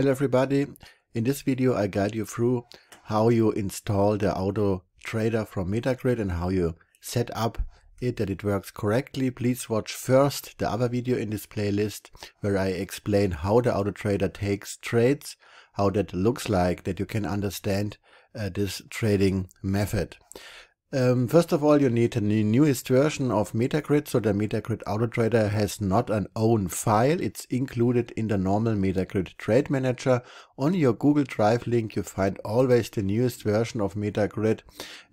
Hello everybody, in this video I guide you through how you install the Auto Trader from Metagrid and how you set up it that it works correctly. Please watch first the other video in this playlist where I explain how the Auto Trader takes trades, how that looks like, that you can understand uh, this trading method. Um, first of all, you need the newest version of Metagrid. So the Metagrid AutoTrader has not an own file. It's included in the normal Metagrid Trade Manager. On your Google Drive link, you find always the newest version of Metagrid.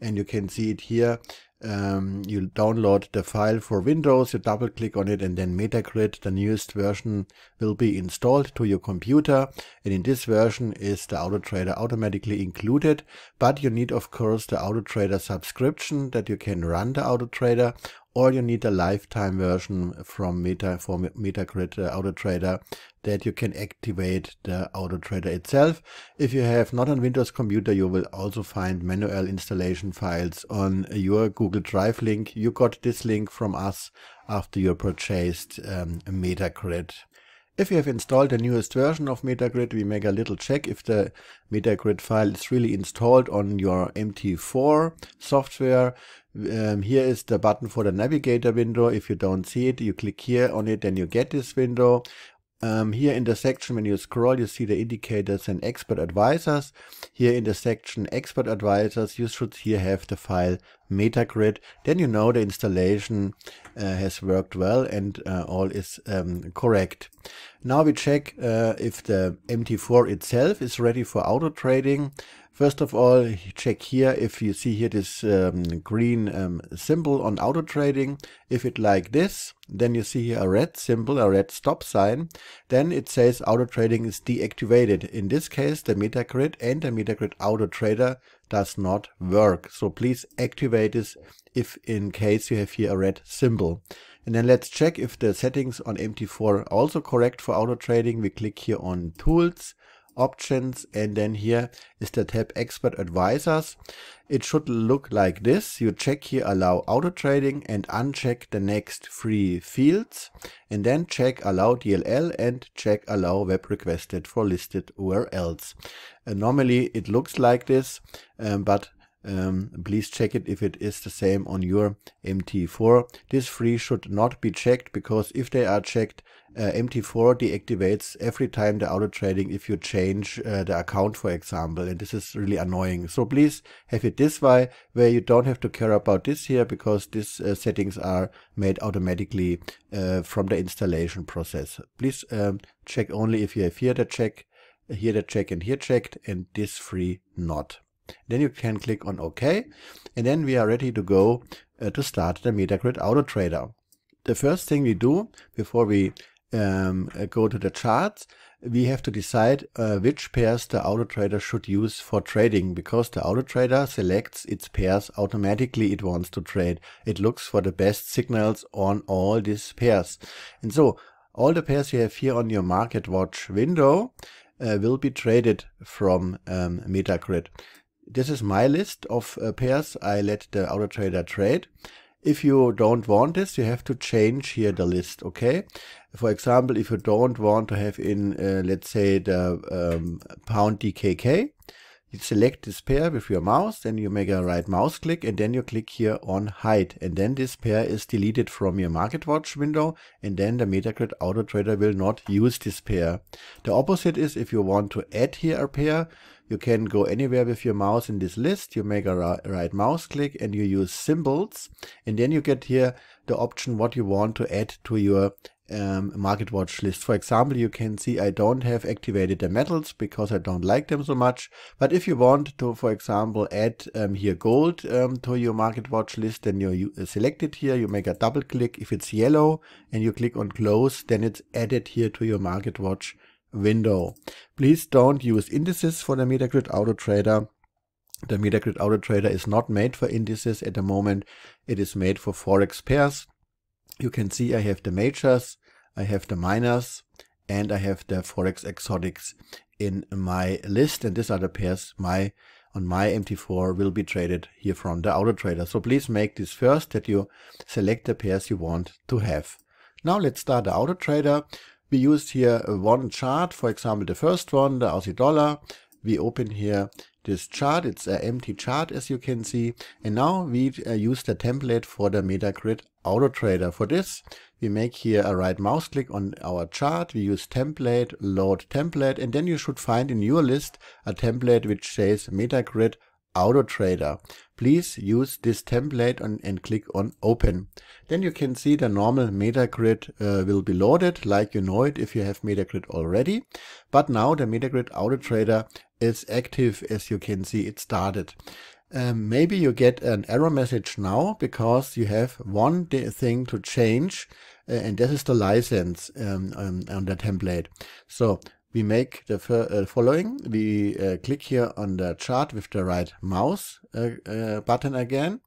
And you can see it here um, you download the file for Windows, you double click on it and then Metagrid, the newest version will be installed to your computer. And in this version is the AutoTrader automatically included. But you need of course the AutoTrader subscription that you can run the AutoTrader or you need a lifetime version from Meta for Metagrid uh, AutoTrader that you can activate the AutoTrader itself. If you have not a Windows computer, you will also find manual installation files on your Google Drive link. You got this link from us after you purchased um, Metagrid. If you have installed the newest version of Metagrid, we make a little check if the Metagrid file is really installed on your MT4 software. Um, here is the button for the navigator window. If you don't see it, you click here on it and you get this window. Um, here in the section, when you scroll, you see the indicators and expert advisors. Here in the section expert advisors, you should here have the file metagrid. Then you know the installation uh, has worked well and uh, all is um, correct. Now we check uh, if the MT4 itself is ready for auto trading. First of all, check here if you see here this um, green um, symbol on auto trading. If it like this, then you see here a red symbol, a red stop sign. Then it says auto trading is deactivated. In this case, the Metagrid and the Metagrid auto trader does not work. So please activate this if in case you have here a red symbol. And then let's check if the settings on MT4 are also correct for auto trading. We click here on tools options. And then here is the tab expert advisors. It should look like this. You check here allow auto trading and uncheck the next three fields. And then check allow dll and check allow web requested for listed urls and normally it looks like this um, but um, please check it if it is the same on your MT4. This three should not be checked because if they are checked, uh, MT4 deactivates every time the auto trading if you change uh, the account, for example, and this is really annoying. So please have it this way, where you don't have to care about this here because these uh, settings are made automatically uh, from the installation process. Please um, check only if you have here the check, here the check and here checked, and this free not. Then you can click on OK, and then we are ready to go uh, to start the Metagrid Auto Trader. The first thing we do before we um, go to the charts, we have to decide uh, which pairs the auto trader should use for trading because the auto trader selects its pairs automatically it wants to trade. It looks for the best signals on all these pairs. And so all the pairs you have here on your market watch window uh, will be traded from um. This is my list of uh, pairs I let the auto trader trade. If you don't want this, you have to change here the list, okay? For example, if you don't want to have in, uh, let's say, the um, pound DKK, you select this pair with your mouse, then you make a right mouse click, and then you click here on hide. And then this pair is deleted from your market watch window, and then the Metagrid Auto Trader will not use this pair. The opposite is if you want to add here a pair, you can go anywhere with your mouse in this list. You make a right mouse click and you use symbols. And then you get here the option what you want to add to your um, market watch list. For example, you can see I don't have activated the metals because I don't like them so much. But if you want to, for example, add um, here gold um, to your market watch list, then you, you select it here, you make a double click. If it's yellow and you click on close, then it's added here to your market watch window. Please don't use indices for the Metagrid Auto Trader. The Metagrid Auto Trader is not made for indices at the moment. It is made for Forex pairs. You can see I have the majors, I have the minors, and I have the Forex exotics in my list. And these are the pairs my on my MT4 will be traded here from the Auto Trader. So please make this first that you select the pairs you want to have. Now let's start the Auto Trader. we used here one chart, for example, the first one, the Aussie dollar. We open here this chart. It's an empty chart, as you can see. And now we uh, use the template for the MetaGrid Auto Trader. For this, we make here a right mouse click on our chart. We use template, load template, and then you should find in your list a template which says MetaGrid Auto Trader. Please use this template on, and click on open. Then you can see the normal MetaGrid uh, will be loaded like you know it if you have MetaGrid already. But now the MetaGrid Auto Trader is active as you can see it started. Um, maybe you get an error message now because you have one thing to change uh, and this is the license um, um, on the template. So we make the uh, following. We uh, click here on the chart with the right mouse uh, uh, button again.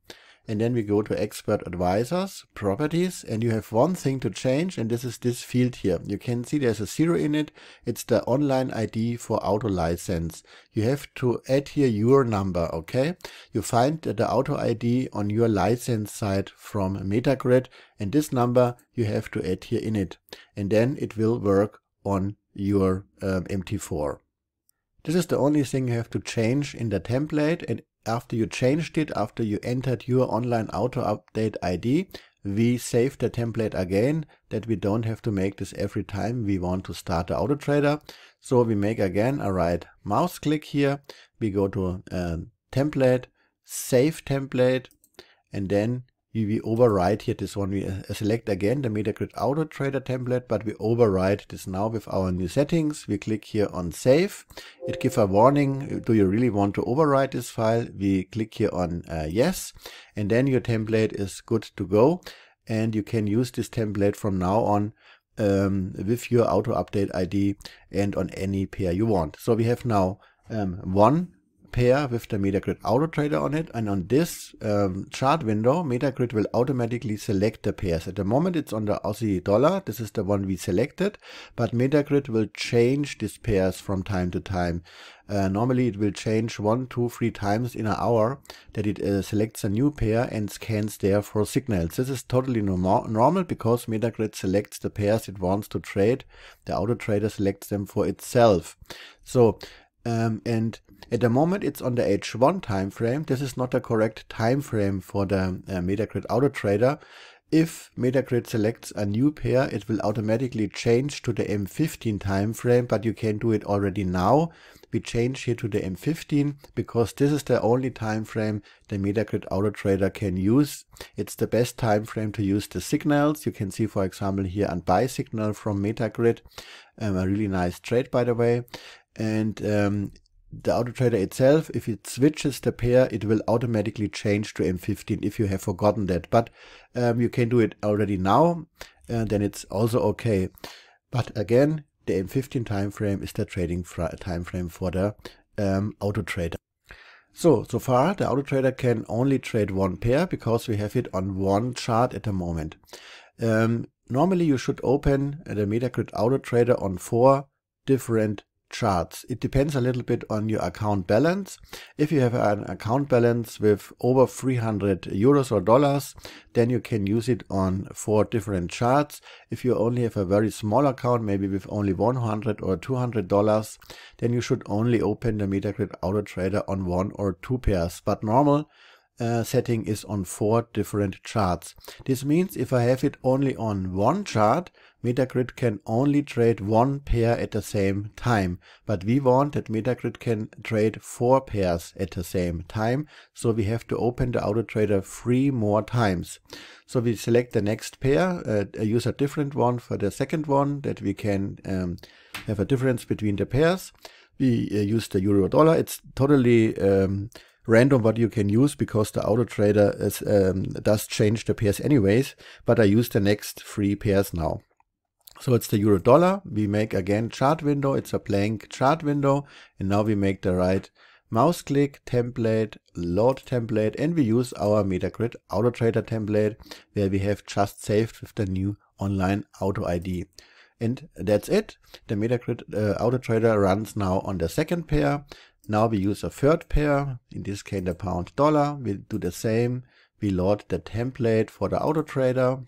And then we go to expert advisors, properties, and you have one thing to change, and this is this field here. You can see there's a zero in it. It's the online ID for auto license. You have to add here your number, okay? You find the auto ID on your license site from Metagrid, and this number you have to add here in it. And then it will work on your um, MT4. This is the only thing you have to change in the template and after you changed it, after you entered your online auto update ID, we save the template again that we don't have to make this every time we want to start the auto trader. So we make again a right mouse click here. We go to uh, template, save template, and then we override here this one. We uh, select again the MetaGrid Auto Trader template, but we override this now with our new settings. We click here on Save. It gives a warning. Do you really want to override this file? We click here on uh, Yes, and then your template is good to go. And you can use this template from now on um, with your auto update ID and on any pair you want. So we have now um, one pair with the Metagrid Auto Trader on it. And on this um, chart window, Metagrid will automatically select the pairs. At the moment, it's on the Aussie dollar. This is the one we selected. But Metagrid will change these pairs from time to time. Uh, normally, it will change one, two, three times in an hour that it uh, selects a new pair and scans there for signals. This is totally normal, normal because Metagrid selects the pairs it wants to trade. The auto trader selects them for itself. So um, and at the moment it's on the H1 time frame. This is not the correct time frame for the uh, Metagrid Auto Trader. If Metagrid selects a new pair, it will automatically change to the M15 time frame, but you can do it already now. We change here to the M15 because this is the only time frame the Metagrid Auto Trader can use. It's the best time frame to use the signals. You can see, for example, here a buy signal from Metagrid. Um, a really nice trade, by the way and um, the auto trader itself, if it switches the pair, it will automatically change to M15 if you have forgotten that. But um, you can do it already now, and then it's also okay. But again, the M15 time frame is the trading time frame for the um, auto trader. So, so far the auto trader can only trade one pair because we have it on one chart at the moment. Um, normally you should open the MetaGrid auto trader on four different charts. It depends a little bit on your account balance. If you have an account balance with over 300 euros or dollars, then you can use it on four different charts. If you only have a very small account, maybe with only 100 or 200 dollars, then you should only open the MetaGrid Auto Trader on one or two pairs. But normal uh, setting is on four different charts. This means if I have it only on one chart, Metagrid can only trade one pair at the same time, but we want that Metagrid can trade four pairs at the same time, so we have to open the auto trader three more times. So we select the next pair, uh, use a different one for the second one that we can um, have a difference between the pairs. We uh, use the euro dollar. It's totally um, random what you can use because the auto trader is, um, does change the pairs anyways, but I use the next three pairs now. So it's the euro dollar. We make again chart window. It's a blank chart window. And now we make the right mouse click, template, load template, and we use our MetaGrid Auto Trader template where we have just saved with the new online auto ID. And that's it. The MetaGrid uh, Auto Trader runs now on the second pair. Now we use a third pair, in this case the pound dollar. We do the same. We load the template for the auto trader.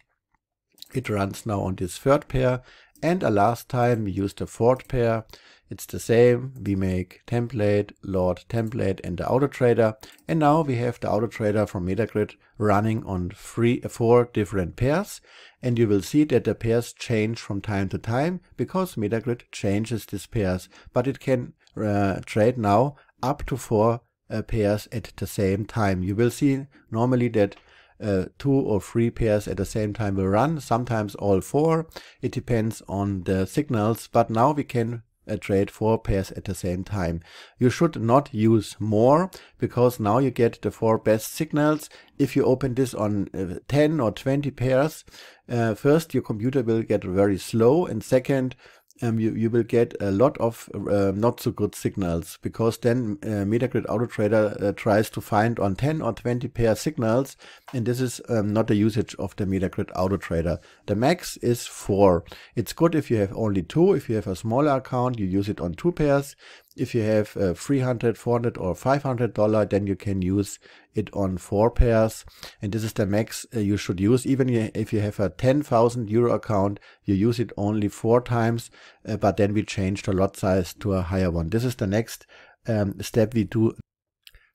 It runs now on this third pair And a last time we use the fourth pair. It's the same. We make template, load template and the auto trader. And now we have the auto trader from Metagrid running on three, four different pairs. And you will see that the pairs change from time to time because Metagrid changes these pairs. But it can uh, trade now up to four uh, pairs at the same time. You will see normally that uh, two or three pairs at the same time will run, sometimes all four. It depends on the signals, but now we can uh, trade four pairs at the same time. You should not use more because now you get the four best signals. If you open this on uh, 10 or 20 pairs, uh, first your computer will get very slow and second um, you, you will get a lot of uh, not so good signals because then uh, Metagrid AutoTrader uh, tries to find on 10 or 20 pair signals and this is um, not the usage of the Metagrid AutoTrader. The max is 4. It's good if you have only 2. If you have a smaller account you use it on 2 pairs. If you have uh, 300, 400 or 500 dollar then you can use it on 4 pairs and this is the max uh, you should use. Even if you have a 10,000 euro account you use it only 4 times uh, but then we change the lot size to a higher one. This is the next um, step we do.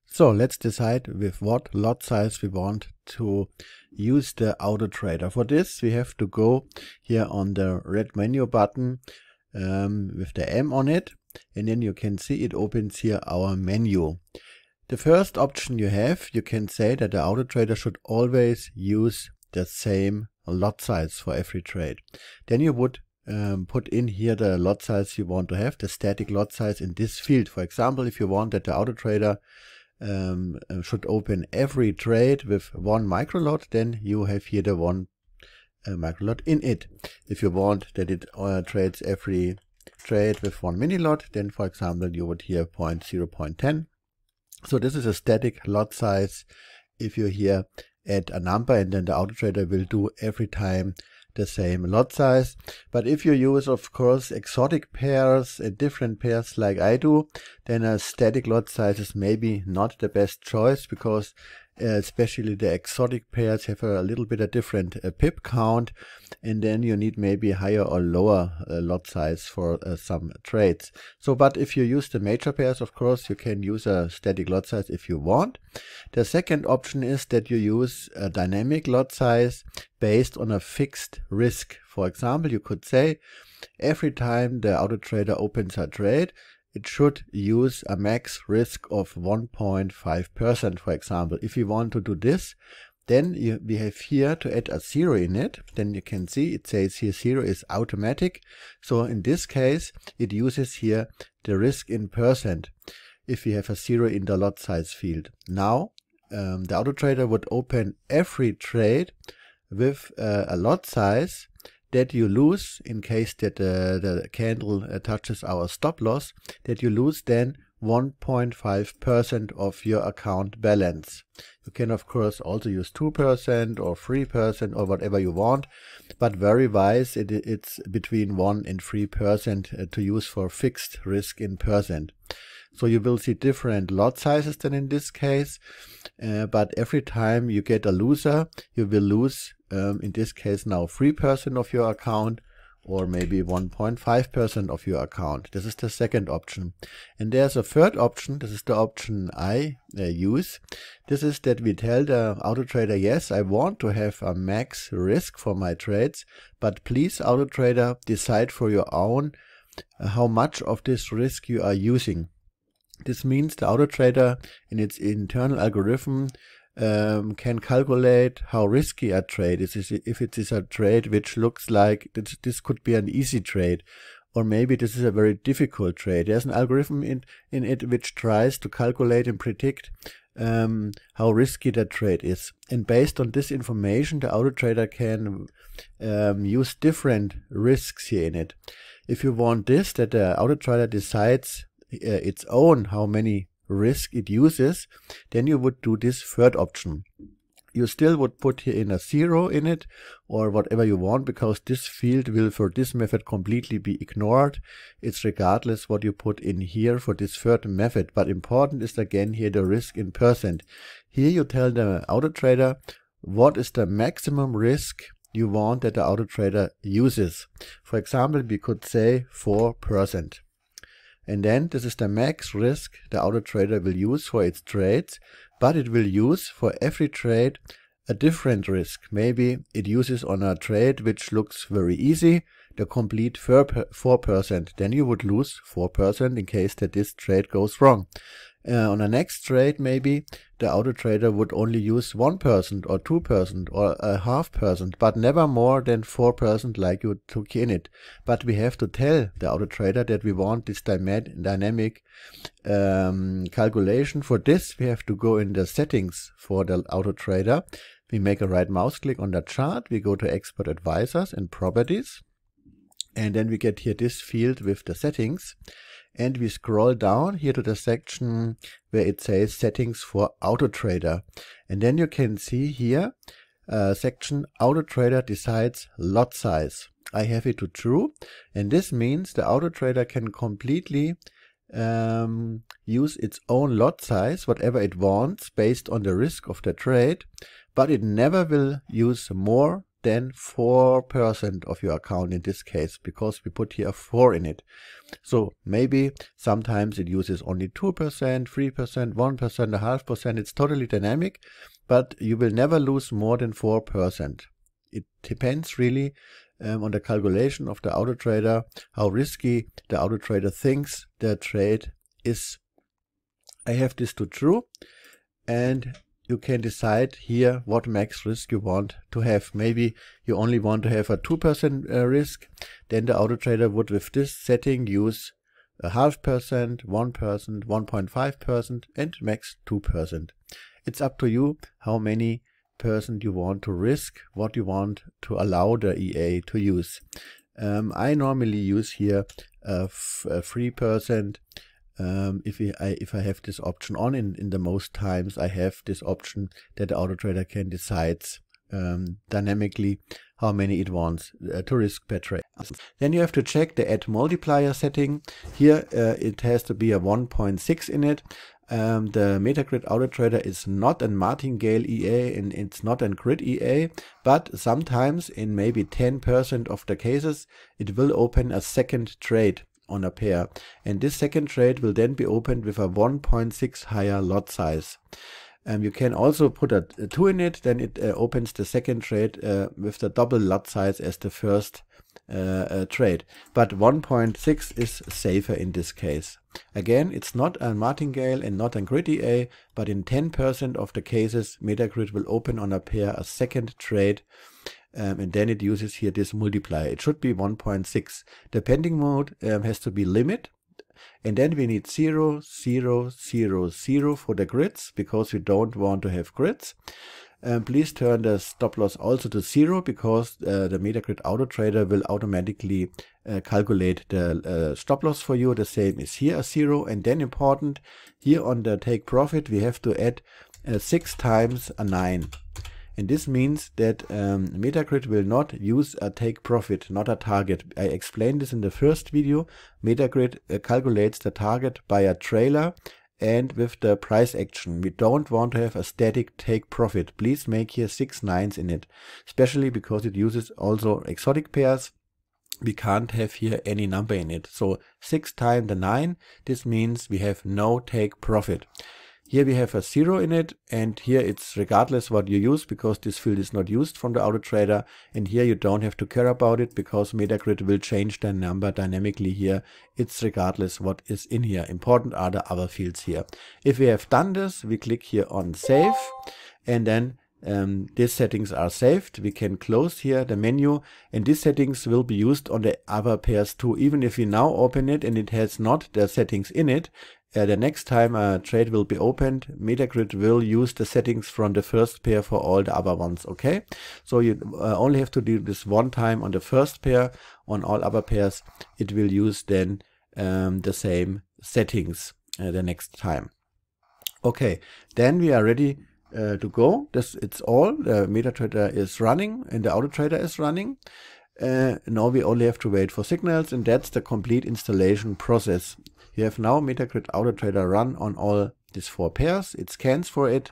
So let's decide with what lot size we want to use the auto trader. For this we have to go here on the red menu button um, with the M on it and then you can see it opens here our menu. The first option you have, you can say that the auto trader should always use the same lot size for every trade. Then you would um, put in here the lot size you want to have, the static lot size in this field. For example, if you want that the auto trader um, uh, should open every trade with one micro lot, then you have here the one uh, micro lot in it. If you want that it uh, trades every trade with one mini lot, then for example you would here point 0.10. So this is a static lot size if you here add a number and then the auto trader will do every time the same lot size. But if you use, of course, exotic pairs and different pairs like I do, then a static lot size is maybe not the best choice because especially the exotic pairs have a little bit a different uh, pip count and then you need maybe higher or lower uh, lot size for uh, some trades. So but if you use the major pairs of course you can use a static lot size if you want. The second option is that you use a dynamic lot size based on a fixed risk. For example you could say every time the auto trader opens a trade it should use a max risk of 1.5%, for example. If you want to do this, then you, we have here to add a zero in it. Then you can see it says here zero is automatic. So in this case, it uses here the risk in percent if we have a zero in the lot size field. Now, um, the auto trader would open every trade with uh, a lot size that you lose in case that uh, the candle uh, touches our stop loss, that you lose then 1.5% of your account balance. You can of course also use 2% or 3% or whatever you want, but very wise it, it's between 1 and 3% uh, to use for fixed risk in percent. So you will see different lot sizes than in this case, uh, but every time you get a loser, you will lose um, in this case now 3% of your account or maybe 1.5% of your account. This is the second option. And there's a third option. This is the option I uh, use. This is that we tell the auto trader, yes, I want to have a max risk for my trades, but please auto trader decide for your own uh, how much of this risk you are using. This means the auto trader in its internal algorithm um, can calculate how risky a trade is. If it is a trade which looks like this, could be an easy trade, or maybe this is a very difficult trade. There's an algorithm in, in it which tries to calculate and predict um, how risky that trade is. And based on this information, the auto trader can um, use different risks here in it. If you want this, that the auto trader decides Uh, its own how many risk it uses, then you would do this third option. You still would put here in a zero in it or whatever you want because this field will for this method completely be ignored. It's regardless what you put in here for this third method. But important is again here the risk in percent. Here you tell the auto trader what is the maximum risk you want that the auto trader uses. For example, we could say 4%. And then this is the max risk the auto trader will use for its trades, but it will use for every trade a different risk. Maybe it uses on a trade which looks very easy, the complete 4%. Then you would lose 4% in case that this trade goes wrong. Uh, on a next trade, maybe the auto trader would only use 1% or 2% or a half percent, but never more than 4% like you took in it. But we have to tell the auto trader that we want this dynamic um, calculation. For this, we have to go in the settings for the auto trader. We make a right mouse click on the chart. We go to expert advisors and properties. And then we get here this field with the settings and we scroll down here to the section where it says settings for AutoTrader. And then you can see here uh, section AutoTrader decides lot size. I have it to true and this means the AutoTrader can completely um, use its own lot size, whatever it wants, based on the risk of the trade, but it never will use more than 4% of your account in this case, because we put here 4 in it. So maybe sometimes it uses only 2%, 3%, 1%, a half percent. It's totally dynamic, but you will never lose more than 4%. It depends really um, on the calculation of the auto trader, how risky the auto trader thinks the trade is. I have this to true and you can decide here what max risk you want to have. Maybe you only want to have a 2% uh, risk. Then the auto trader would with this setting use a half percent, 1%, 1.5% and max 2%. It's up to you how many percent you want to risk, what you want to allow the EA to use. Um, I normally use here a 3% um, if, I, if I have this option on, in, in the most times I have this option that the auto trader can decide um, dynamically how many it wants uh, to risk per trade. Then you have to check the add multiplier setting. Here uh, it has to be a 1.6 in it. Um, the Metagrid Auto Trader is not a martingale EA and it's not a grid EA, but sometimes in maybe 10% of the cases, it will open a second trade on a pair. And this second trade will then be opened with a 1.6 higher lot size. Um, you can also put a, a 2 in it, then it uh, opens the second trade uh, with the double lot size as the first uh, uh trade. But 1.6 is safer in this case. Again, it's not a martingale and not a grid EA, but in 10% of the cases, Metagrid will open on a pair a second trade um, and then it uses here this multiplier. It should be 1.6. The pending mode um, has to be limit, and then we need 0, 0, 0, 0 for the grids, because we don't want to have grids. Um, please turn the stop loss also to zero because uh, the Metagrid Auto Trader will automatically uh, calculate the uh, stop loss for you. The same is here a zero and then important here on the take profit we have to add uh, six times a nine. And this means that um, Metagrid will not use a take profit, not a target. I explained this in the first video. Metagrid uh, calculates the target by a trailer and with the price action. We don't want to have a static take profit. Please make here six nines in it, especially because it uses also exotic pairs. We can't have here any number in it. So six times the nine, this means we have no take profit. Here we have a zero in it and here it's regardless what you use because this field is not used from the auto trader and here you don't have to care about it because Metagrid will change the number dynamically here. It's regardless what is in here. Important are the other fields here. If we have done this, we click here on save and then um, these settings are saved. We can close here the menu and these settings will be used on the other pairs too. Even if we now open it and it has not the settings in it, uh, the next time a trade will be opened, Metagrid will use the settings from the first pair for all the other ones, okay? So you uh, only have to do this one time on the first pair, on all other pairs, it will use then um, the same settings uh, the next time. Okay, then we are ready uh, to go. This It's all, the MetaTrader is running and the AutoTrader is running. Uh, now we only have to wait for signals and that's the complete installation process. You have now Metagrid AutoTrader run on all these four pairs, it scans for it.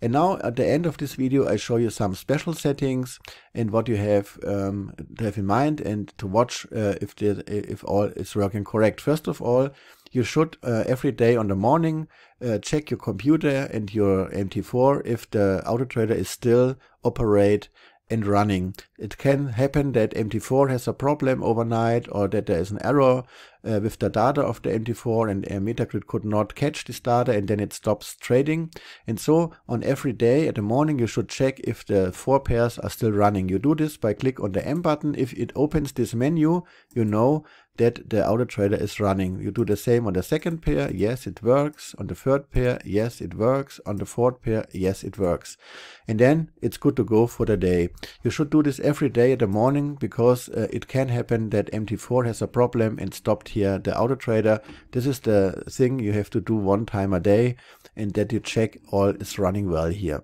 And now at the end of this video, I show you some special settings and what you have um, to have in mind and to watch uh, if, the, if all is working correct. First of all, you should uh, every day on the morning uh, check your computer and your MT4 if the AutoTrader is still operate and running. It can happen that MT4 has a problem overnight or that there is an error uh, with the data of the MT4 and Metagrid could not catch this data and then it stops trading. And so on every day at the morning you should check if the four pairs are still running. You do this by click on the M button. If it opens this menu, you know that the auto trader is running. You do the same on the second pair, yes it works. On the third pair, yes it works. On the fourth pair, yes it works. And then it's good to go for the day. You should do this every day at the morning because uh, it can happen that MT4 has a problem and stopped here the auto trader. This is the thing you have to do one time a day and that you check all is running well here.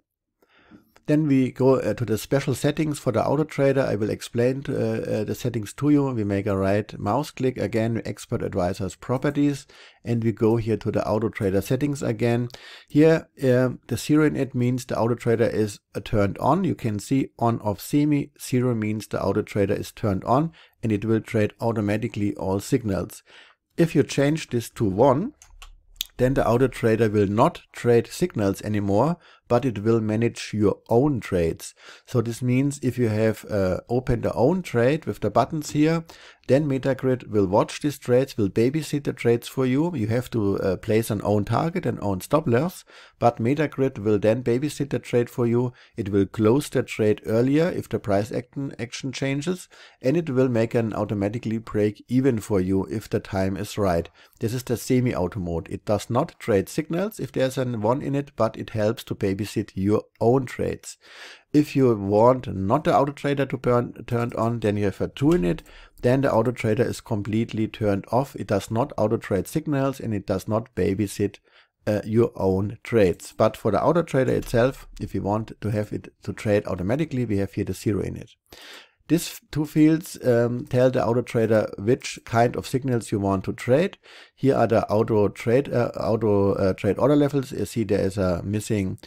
Then we go uh, to the special settings for the auto trader. I will explain uh, uh, the settings to you. We make a right mouse click again, expert advisors properties, and we go here to the auto trader settings again. Here, um, the zero in it means the auto trader is uh, turned on. You can see on off semi. Zero means the auto trader is turned on and it will trade automatically all signals. If you change this to one, then the auto trader will not trade signals anymore, but it will manage your own trades. So this means if you have uh, opened your own trade with the buttons here, then Metagrid will watch these trades, will babysit the trades for you. You have to uh, place an own target and own stop loss, but Metagrid will then babysit the trade for you. It will close the trade earlier if the price action, action changes, and it will make an automatically break even for you if the time is right. This is the semi-auto mode. It does not trade signals if there's an one in it, but it helps to babysit your own trades. If you want not the auto trader to burn turned on, then you have a 2 in it. Then the auto trader is completely turned off. It does not auto trade signals and it does not babysit uh, your own trades. But for the auto trader itself, if you want to have it to trade automatically, we have here the zero in it. These two fields um, tell the auto trader which kind of signals you want to trade. Here are the auto trade uh, auto uh, trade order levels. You see there is a missing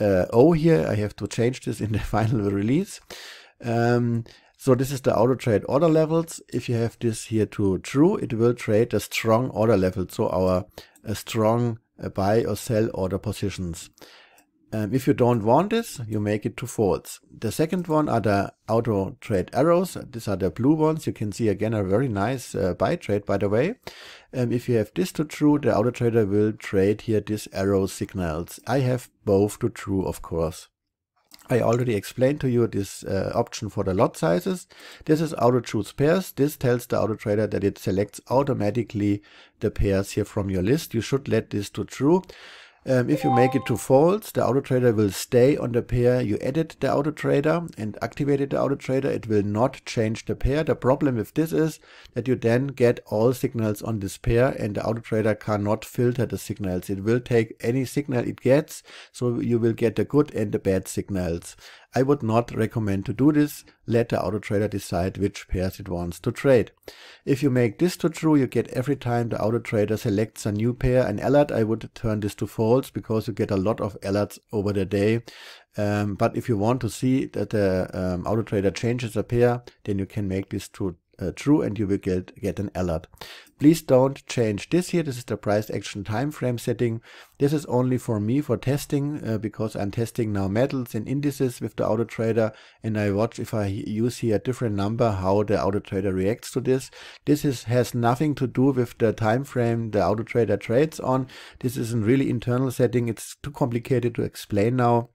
uh, O here. I have to change this in the final release. Um, so this is the auto trade order levels. If you have this here to true, it will trade a strong order level. So our a strong uh, buy or sell order positions. Um, if you don't want this, you make it to false. The second one are the auto trade arrows. These are the blue ones. You can see again a very nice uh, buy trade, by the way. Um, if you have this to true, the auto trader will trade here these arrow signals. I have both to true, of course. I already explained to you this uh, option for the lot sizes. This is auto choose pairs. This tells the auto trader that it selects automatically the pairs here from your list. You should let this to true. Um, if you make it to false, the auto trader will stay on the pair you added the auto trader and activated the auto trader. It will not change the pair. The problem with this is that you then get all signals on this pair and the auto trader cannot filter the signals. It will take any signal it gets, so you will get the good and the bad signals. I would not recommend to do this. Let the auto trader decide which pairs it wants to trade. If you make this to true, you get every time the auto trader selects a new pair an alert. I would turn this to false because you get a lot of alerts over the day. Um, but if you want to see that the um, auto trader changes a pair, then you can make this to uh, true and you will get, get an alert. Please don't change this here. This is the price action time frame setting. This is only for me for testing uh, because I'm testing now metals and indices with the auto trader and I watch if I use here a different number how the auto trader reacts to this. This is has nothing to do with the time frame the auto trader trades on. This is a really internal setting. It's too complicated to explain now.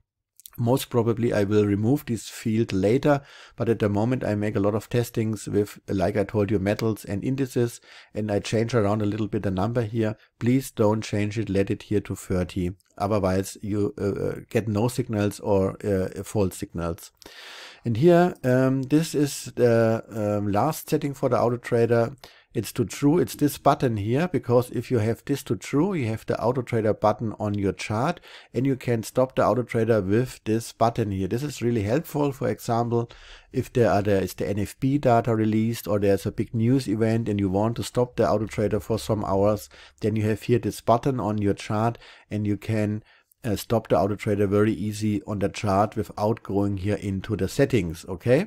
Most probably I will remove this field later, but at the moment I make a lot of testings with, like I told you, metals and indices, and I change around a little bit the number here. Please don't change it, let it here to 30. Otherwise you uh, uh, get no signals or uh, false signals. And here, um, this is the um, last setting for the auto trader. It's to true, it's this button here, because if you have this to true, you have the auto trader button on your chart and you can stop the auto trader with this button here. This is really helpful. For example, if there are there is the NFP data released or there's a big news event and you want to stop the auto trader for some hours, then you have here this button on your chart and you can uh, stop the auto trader very easy on the chart without going here into the settings. Okay.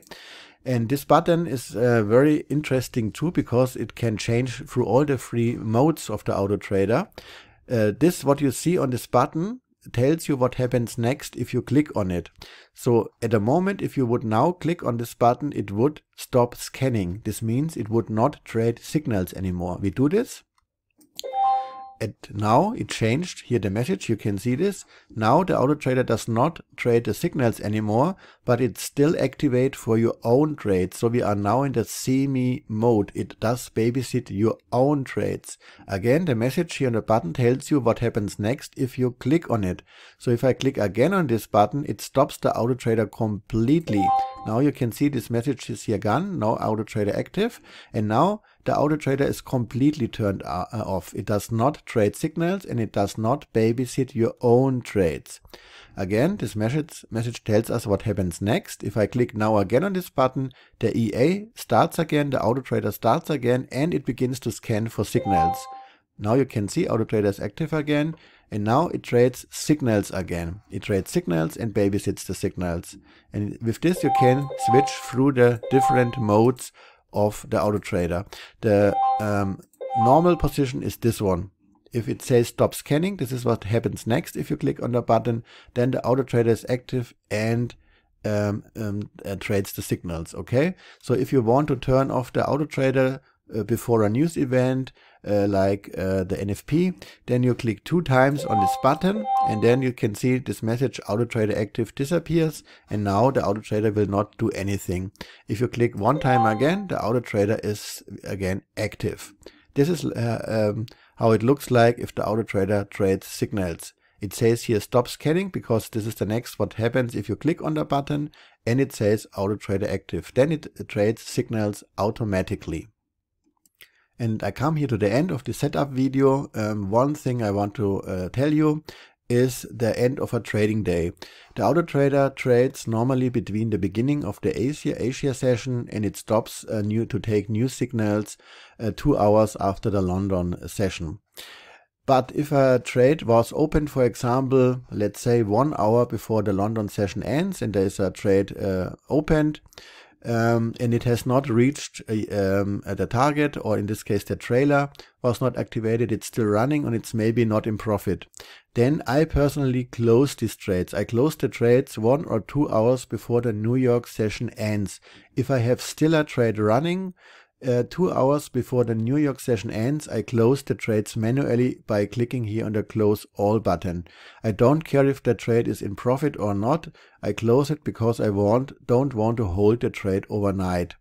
And this button is uh, very interesting too because it can change through all the three modes of the auto trader. Uh, this what you see on this button tells you what happens next if you click on it. So at the moment if you would now click on this button it would stop scanning. This means it would not trade signals anymore. We do this and now it changed. Here the message you can see this. Now the auto trader does not trade the signals anymore but it still activate for your own trades so we are now in the semi mode. It does babysit your own trades. Again the message here on the button tells you what happens next if you click on it. So if i click again on this button it stops the auto trader completely. Now you can see this message is here gone. Now auto trader active. And now the auto trader is completely turned uh, off. It does not trade signals and it does not babysit your own trades. Again, this message, message tells us what happens next. If I click now again on this button, the EA starts again, the auto trader starts again, and it begins to scan for signals. Now you can see auto trader is active again, and now it trades signals again. It trades signals and babysits the signals. And with this you can switch through the different modes of the auto trader. The um, normal position is this one. If it says stop scanning, this is what happens next. If you click on the button, then the auto trader is active and um, um, uh, trades the signals. Okay. So if you want to turn off the auto trader uh, before a news event, uh, like uh, the NFP. Then you click two times on this button and then you can see this message auto trader active disappears and now the auto trader will not do anything. If you click one time again, the auto trader is again active. This is uh, um, how it looks like if the auto trader trades signals. It says here stop scanning because this is the next what happens if you click on the button and it says auto trader active. Then it trades signals automatically. And I come here to the end of the setup video. Um, one thing I want to uh, tell you is the end of a trading day. The auto trader trades normally between the beginning of the Asia Asia session and it stops uh, new to take new signals uh, two hours after the London session. But if a trade was opened, for example, let's say one hour before the London session ends and there is a trade uh, opened, um, and it has not reached um, the target, or in this case, the trailer was not activated. It's still running and it's maybe not in profit. Then I personally close these trades. I close the trades one or two hours before the New York session ends. If I have still a trade running, uh, two hours before the New York session ends, I close the trades manually by clicking here on the close all button. I don't care if the trade is in profit or not. I close it because I want, don't want to hold the trade overnight.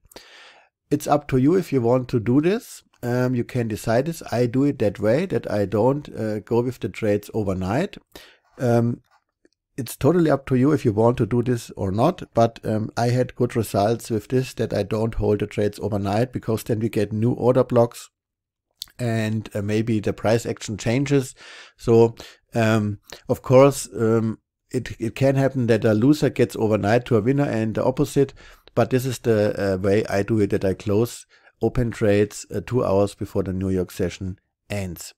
It's up to you if you want to do this. Um, you can decide this. I do it that way that I don't uh, go with the trades overnight. Um, it's totally up to you if you want to do this or not. But um, I had good results with this that I don't hold the trades overnight because then we get new order blocks and uh, maybe the price action changes. So um, of course, um, it, it can happen that a loser gets overnight to a winner and the opposite. But this is the uh, way I do it that I close open trades uh, two hours before the New York session ends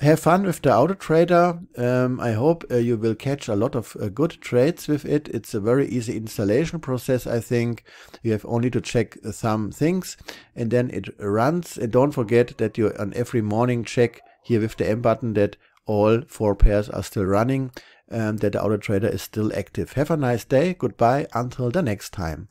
have fun with the auto trader. Um, I hope uh, you will catch a lot of uh, good trades with it. It's a very easy installation process, I think. You have only to check some things and then it runs. And don't forget that you on every morning check here with the M button that all four pairs are still running and that the auto trader is still active. Have a nice day. Goodbye until the next time.